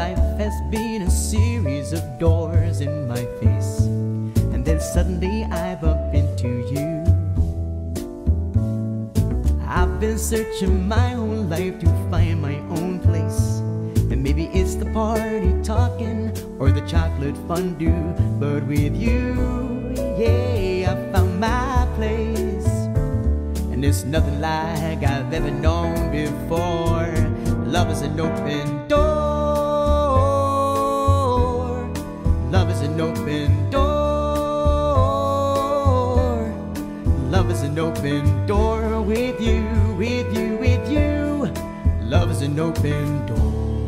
Life has been a series of doors in my face, and then suddenly I bump into you. I've been searching my whole life to find my own place. And maybe it's the party talking or the chocolate fondue. But with you, yeah, I found my place. And it's nothing like I've ever known before. Love is an open door. An open door. Love is an open door with you, with you, with you. Love is an open door.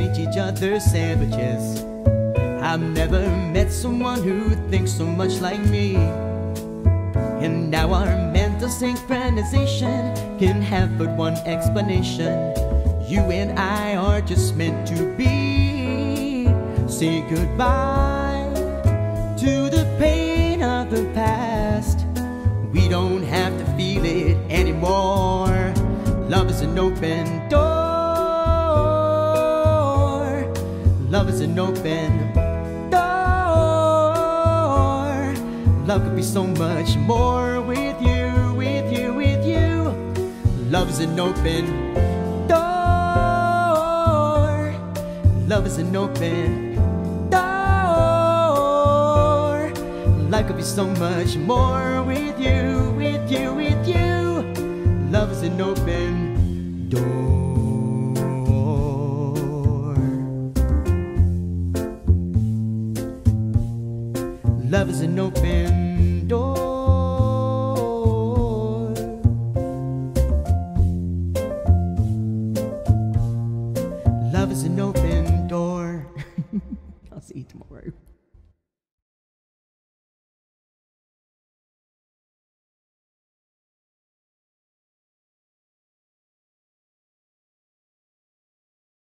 Each other's sandwiches. I've never met someone who thinks so much like me. And now our mental synchronization can have but one explanation. You and I are just meant to be. Say goodbye to the pain of the past. Love could be so much more with you, with you, with you. Love is an open door. Love is an open door. Life could be so much more with you, with you, with you. Love is an open door. Love is an open door. Love is an open door. I'll see you tomorrow.